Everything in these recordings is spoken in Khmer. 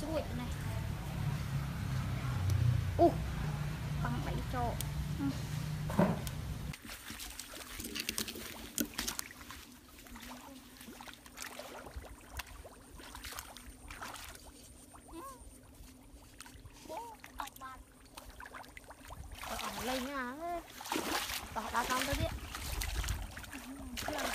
Xui này U uh, Bằng bảy chỗ uhm. Ừ. lên ừ. nha đó đó con tôi biết ừ,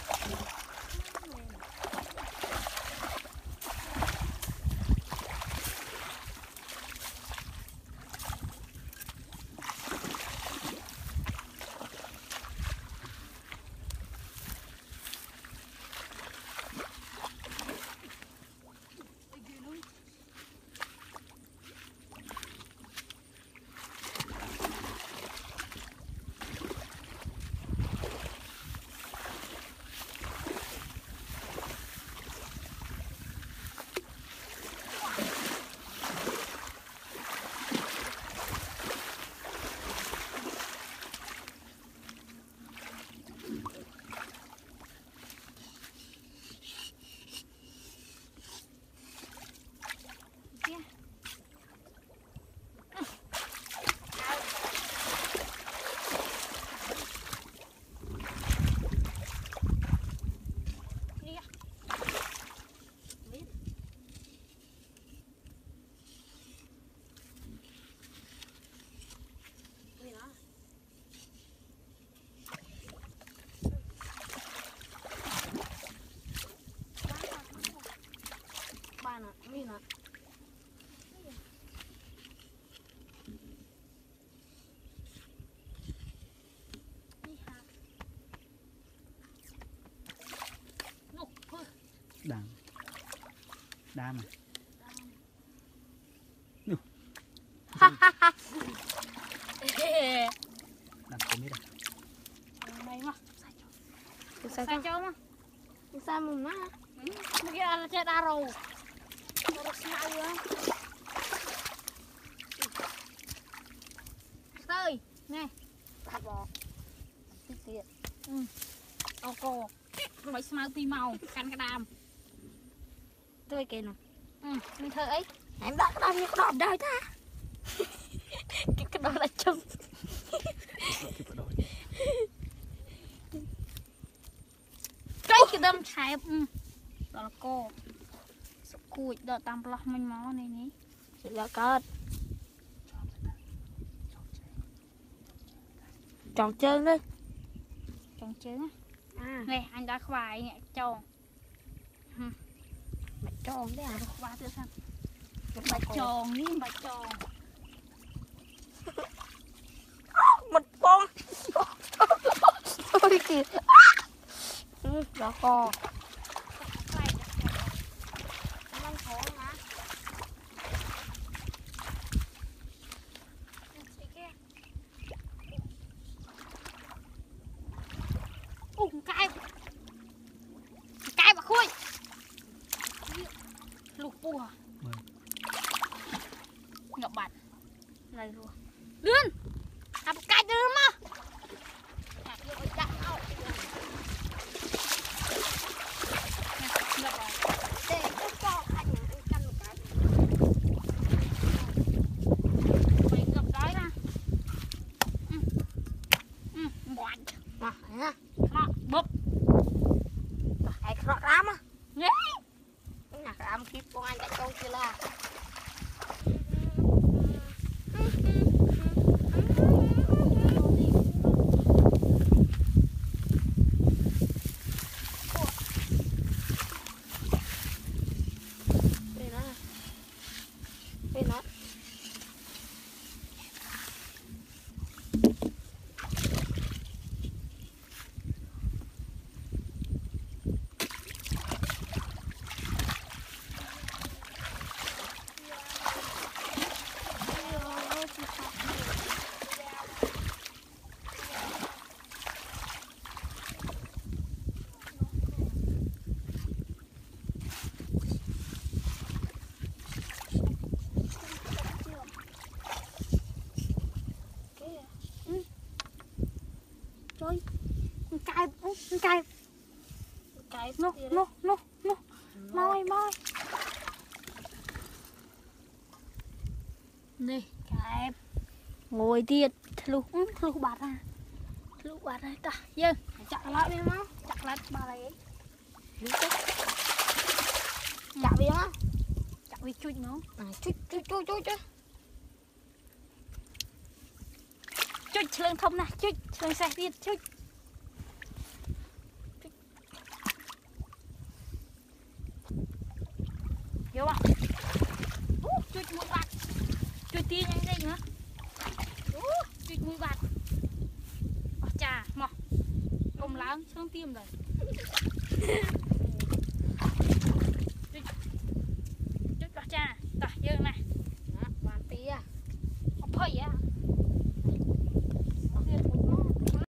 đam à làm cái mít à mày mà sai cho sai cho mùng má ừ, mày kia là chết aro Tơi, nè. Thả bò. Ừ. Mày smile màu, cắn cái đam. ទួយគេនោះមិនធ្វើអីឯងដាក់ក្តោបខ្ញុំក្តោបដែរតាគេក្តោបដាក់ជុំគេបដោគេក្តឹមឆែបដល់កោសុគួចដល់តាមផ្លោះមិញមកនេះនេះសិលកើតចង់ជើងនេះចង់ជើងណានេះអញដល់ខ្វាយនេះចង់จองได้อะว่าเถอะครัมบักจอง นี่มักจองมันปองโอ้ยกี่แล้วก็កាយកាយនោះនោះនោះនោះមកមកនេះកែបងួយទៀតធ្លុះធ្លុះបាត់ណាធ្លុះបាត់ហើយតោះយើងចាក់ឡោតវាមកចាក់ឡោតបាត់ហើយចាក់វាមកចាក់វាជុចមកជុចជុចជុចជុចជុចឆ្លងធំណាស់ជុចឆ្លងសេះទៀតជុច तीन बार